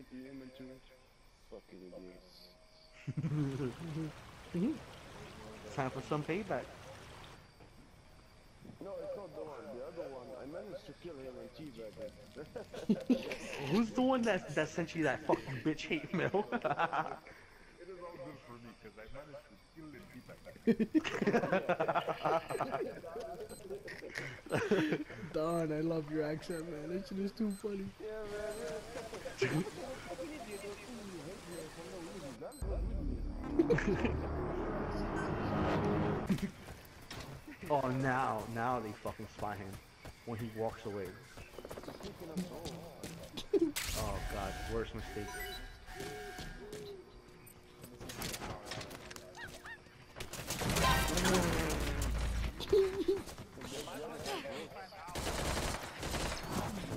Cynthia inventory. Fucking idiots. Time for some payback. No, it's not the one. The other one. I managed to kill him and teabag him. Who's the one that that sent you that fucking bitch hate mail? It is all good for me because I managed to kill and keep it. Don, I love your accent, man. That shit is too funny. oh, now, now they fucking spy him when he walks away. Oh god, worst mistake.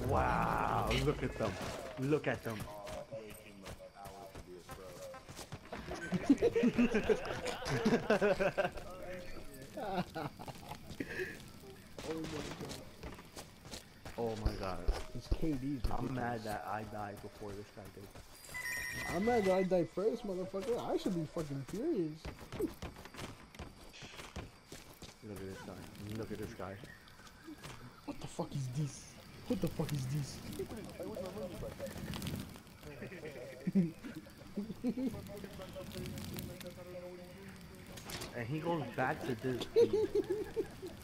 Wow, look at them. Look at them. Oh my god. Oh It's KD's. I'm mad that I died before this guy did. I'm mad that I died first, motherfucker. I should be fucking furious. Look at this guy. Look at this guy. What the fuck is this? What the fuck is this? And he goes back to this.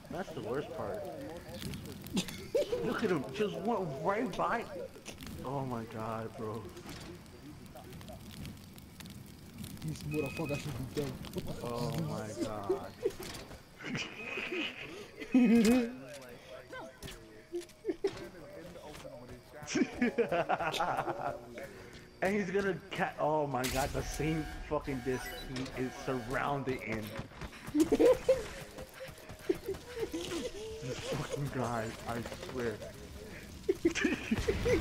That's the worst part. Look at him, just went right by. Oh my god, bro. This motherfucker should be dead. What the fuck Oh my god. and he's gonna cat. Oh my god, the same fucking disc he is surrounded in. this fucking guy, I swear.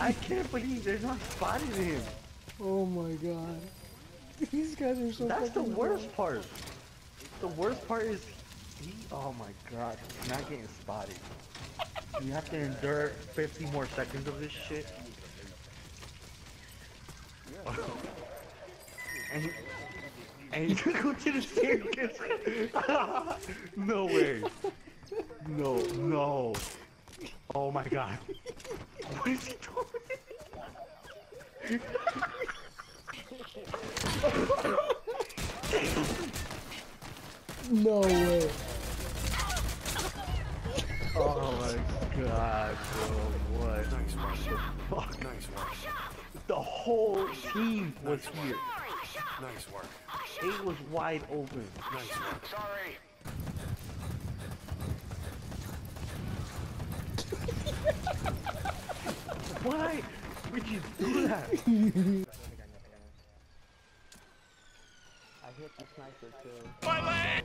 I can't believe they're not spotting him. Oh my god. These guys are so That's the worst part. The worst part is he. Oh my god, not getting spotted. You have to endure 50 more seconds of this shit. and and you go to the staircase. no way. No, no. Oh my god. What is he doing? No way. Oh my god, bro. What the fuck? Nice work. The whole team was here. Nice work. It was wide open. Nice work. Sorry. Why would you do that? I hit the sniper too. My leg!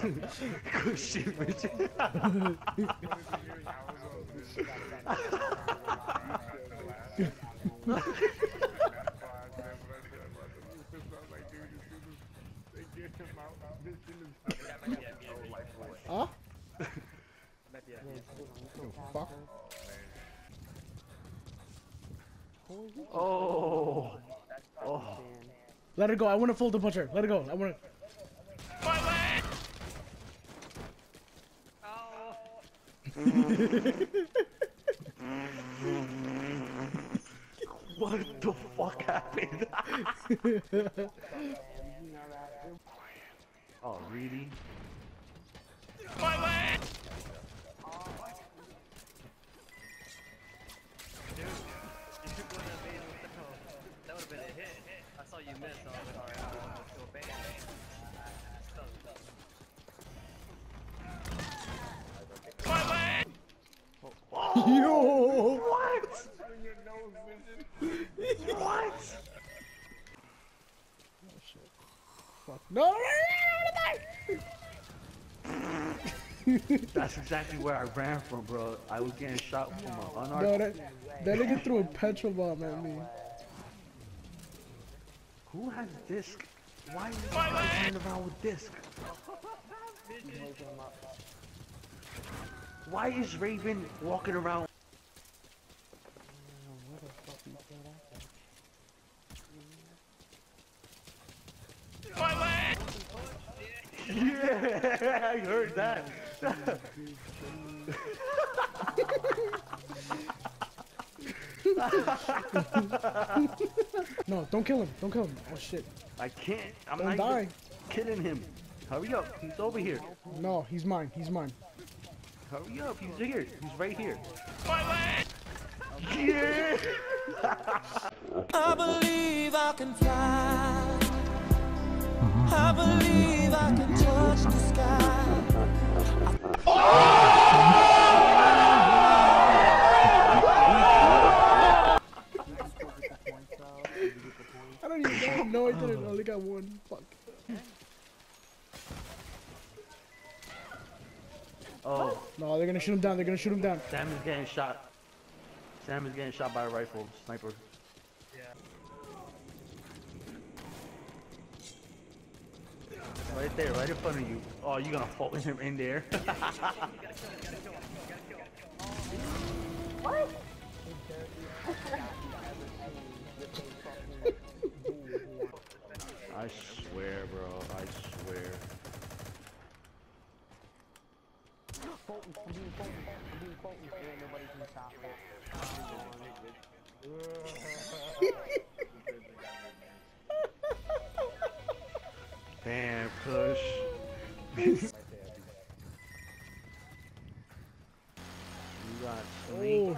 Huh? Oh. Oh. Let her go. I want to Fulton butcher. Let her go. I want to. Mm-hmm. What the fuck happened? oh, really? Yo! What? what? Fuck. No, no, no, That's exactly where I ran from, bro. I was getting shot from an no, no. unarmed. No, that, that nigga threw a petrol bomb at me. Who has disc? Why is this guy running around with disc? Why is Raven walking around? Yeah, I heard that. No, don't kill him. Don't kill him. Oh shit. I can't. I'm Don't not die. kidding him. Hurry up. He's over here. No, he's mine. He's mine. Hurry up. He's here. He's right here. Yeah. I believe I can fly. I believe I can touch the sky. I don't even know. No, I didn't. I only got one. Fuck. Oh, No, they're gonna shoot him down. They're gonna shoot him down. Sam is getting shot. Sam is getting shot by a rifle sniper. Right there, right in front of you. Oh, you're gonna fall him in there? I swear, bro. I swear. Fulton, Fulton, Fulton, nobody can stop it. Damn, push. Snake.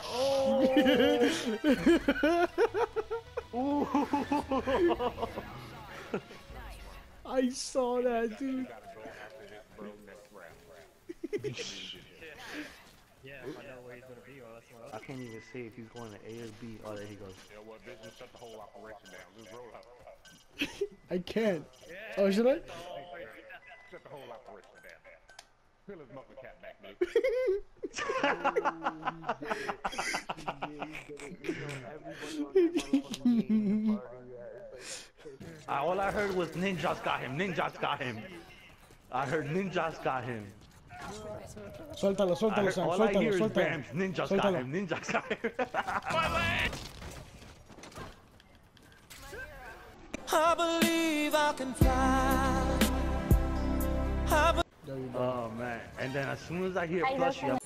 Oh I saw that, dude. Yeah, if I know where he's gonna be, or that's what I can't even say if he's going to A or B. Oh, there he goes. Yeah, well, bitch, just shut the whole operation down. Just roll out. I can't. Oh, should I? Shut the whole operation down. Peel his muffin cap back, nigga. Uh, all I heard was ninjas got him. Ninjas got him. I heard ninjas got him. Suéltalo, I suéltalo, heard, Sam. all I hear Suéltalo, is Bams. suéltalo. Ninjas got Suéltalo. him. Ninjas got him. I believe I can fly. I There you go. oh man! And then as soon as I hear Ay, no plushy, se I'm